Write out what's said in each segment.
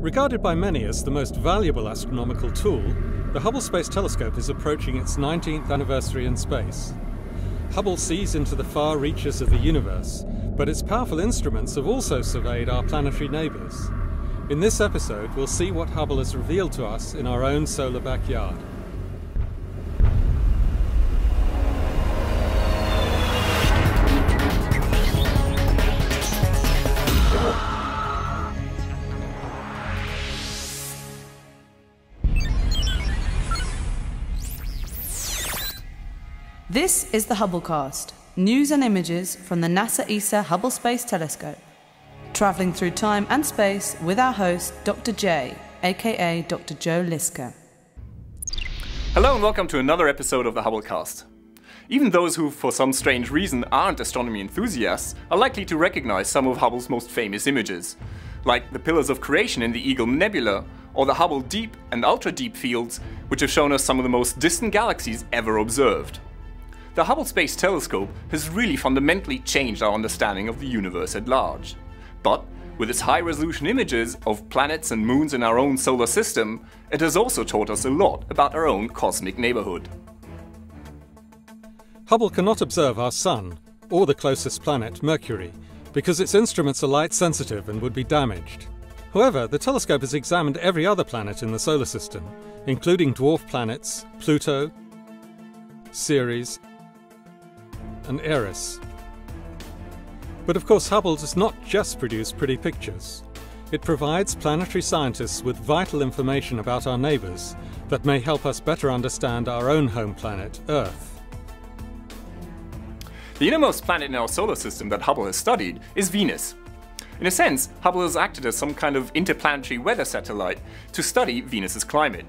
Regarded by many as the most valuable astronomical tool, the Hubble Space Telescope is approaching its 19th anniversary in space. Hubble sees into the far reaches of the universe, but its powerful instruments have also surveyed our planetary neighbours. In this episode, we'll see what Hubble has revealed to us in our own solar backyard. This is the Hubblecast, news and images from the NASA ESA Hubble Space Telescope. Traveling through time and space with our host, Dr. J, aka Dr. Joe Liske. Hello and welcome to another episode of the Hubblecast. Even those who, for some strange reason, aren't astronomy enthusiasts are likely to recognize some of Hubble's most famous images, like the Pillars of Creation in the Eagle Nebula, or the Hubble Deep and Ultra Deep fields, which have shown us some of the most distant galaxies ever observed the Hubble Space Telescope has really fundamentally changed our understanding of the universe at large. But with its high resolution images of planets and moons in our own solar system, it has also taught us a lot about our own cosmic neighborhood. Hubble cannot observe our Sun, or the closest planet, Mercury, because its instruments are light sensitive and would be damaged. However, the telescope has examined every other planet in the solar system, including dwarf planets, Pluto, Ceres, and Eris. But of course, Hubble does not just produce pretty pictures. It provides planetary scientists with vital information about our neighbours that may help us better understand our own home planet, Earth. The innermost planet in our solar system that Hubble has studied is Venus. In a sense, Hubble has acted as some kind of interplanetary weather satellite to study Venus's climate.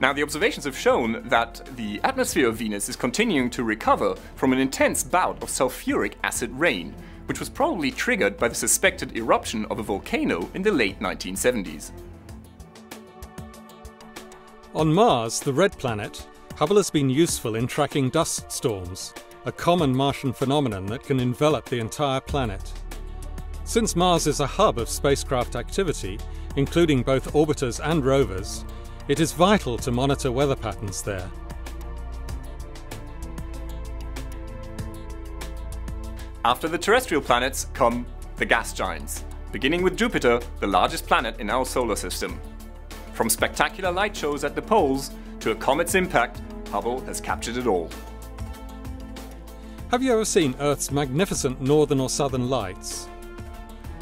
Now, the observations have shown that the atmosphere of Venus is continuing to recover from an intense bout of sulfuric acid rain, which was probably triggered by the suspected eruption of a volcano in the late 1970s. On Mars, the red planet, Hubble has been useful in tracking dust storms, a common Martian phenomenon that can envelop the entire planet. Since Mars is a hub of spacecraft activity, including both orbiters and rovers, it is vital to monitor weather patterns there. After the terrestrial planets come the gas giants, beginning with Jupiter, the largest planet in our solar system. From spectacular light shows at the poles to a comet's impact, Hubble has captured it all. Have you ever seen Earth's magnificent northern or southern lights?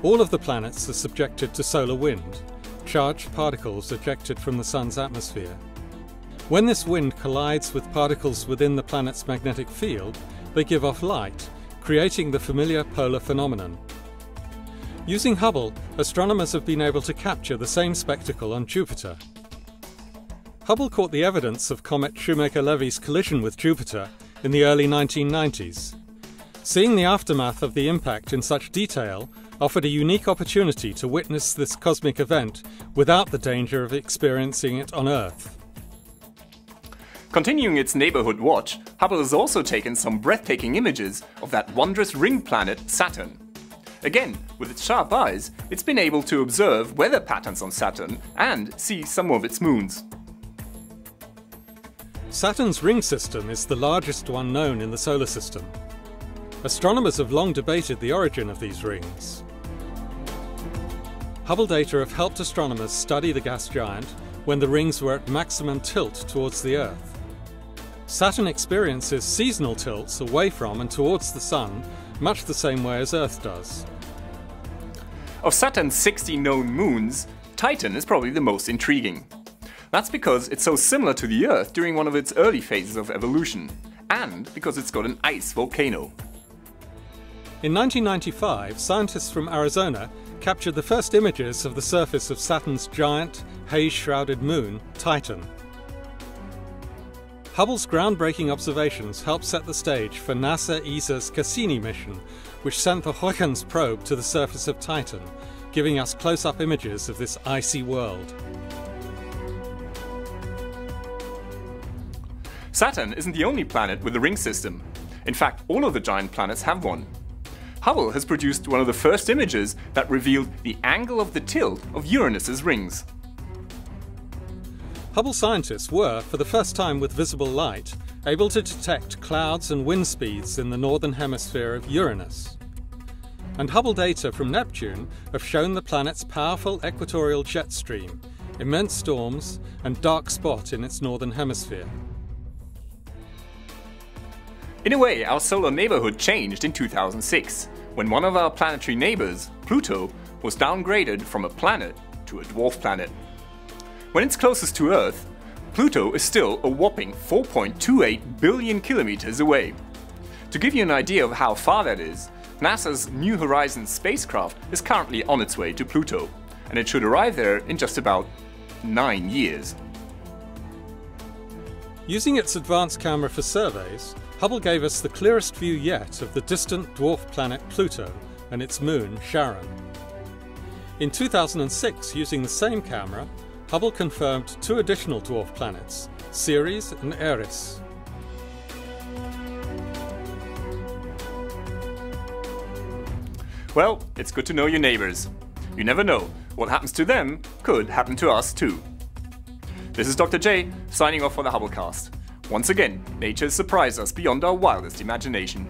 All of the planets are subjected to solar wind, charged particles ejected from the Sun's atmosphere. When this wind collides with particles within the planet's magnetic field, they give off light, creating the familiar polar phenomenon. Using Hubble, astronomers have been able to capture the same spectacle on Jupiter. Hubble caught the evidence of comet Shoemaker-Levy's collision with Jupiter in the early 1990s. Seeing the aftermath of the impact in such detail offered a unique opportunity to witness this cosmic event without the danger of experiencing it on Earth. Continuing its neighborhood watch, Hubble has also taken some breathtaking images of that wondrous ring planet Saturn. Again, with its sharp eyes, it's been able to observe weather patterns on Saturn and see some of its moons. Saturn's ring system is the largest one known in the solar system. Astronomers have long debated the origin of these rings. Hubble data have helped astronomers study the gas giant when the rings were at maximum tilt towards the Earth. Saturn experiences seasonal tilts away from and towards the Sun, much the same way as Earth does. Of Saturn's 60 known moons, Titan is probably the most intriguing. That's because it's so similar to the Earth during one of its early phases of evolution, and because it's got an ice volcano. In 1995, scientists from Arizona captured the first images of the surface of Saturn's giant, haze-shrouded moon, Titan. Hubble's groundbreaking observations helped set the stage for NASA ESA's Cassini mission, which sent the Huygens probe to the surface of Titan, giving us close-up images of this icy world. Saturn isn't the only planet with a ring system. In fact, all of the giant planets have one. Hubble has produced one of the first images that revealed the angle of the tilt of Uranus's rings. Hubble scientists were, for the first time with visible light, able to detect clouds and wind speeds in the northern hemisphere of Uranus. And Hubble data from Neptune have shown the planet's powerful equatorial jet stream, immense storms, and dark spot in its northern hemisphere. In a way, our solar neighborhood changed in 2006, when one of our planetary neighbors, Pluto, was downgraded from a planet to a dwarf planet. When it's closest to Earth, Pluto is still a whopping 4.28 billion kilometers away. To give you an idea of how far that is, NASA's New Horizons spacecraft is currently on its way to Pluto, and it should arrive there in just about nine years. Using its advanced camera for surveys, Hubble gave us the clearest view yet of the distant dwarf planet Pluto and its moon Charon. In 2006, using the same camera, Hubble confirmed two additional dwarf planets, Ceres and Eris. Well, it's good to know your neighbors. You never know, what happens to them could happen to us too. This is Dr. J, signing off for the Hubblecast. Once again, nature has surprised us beyond our wildest imagination.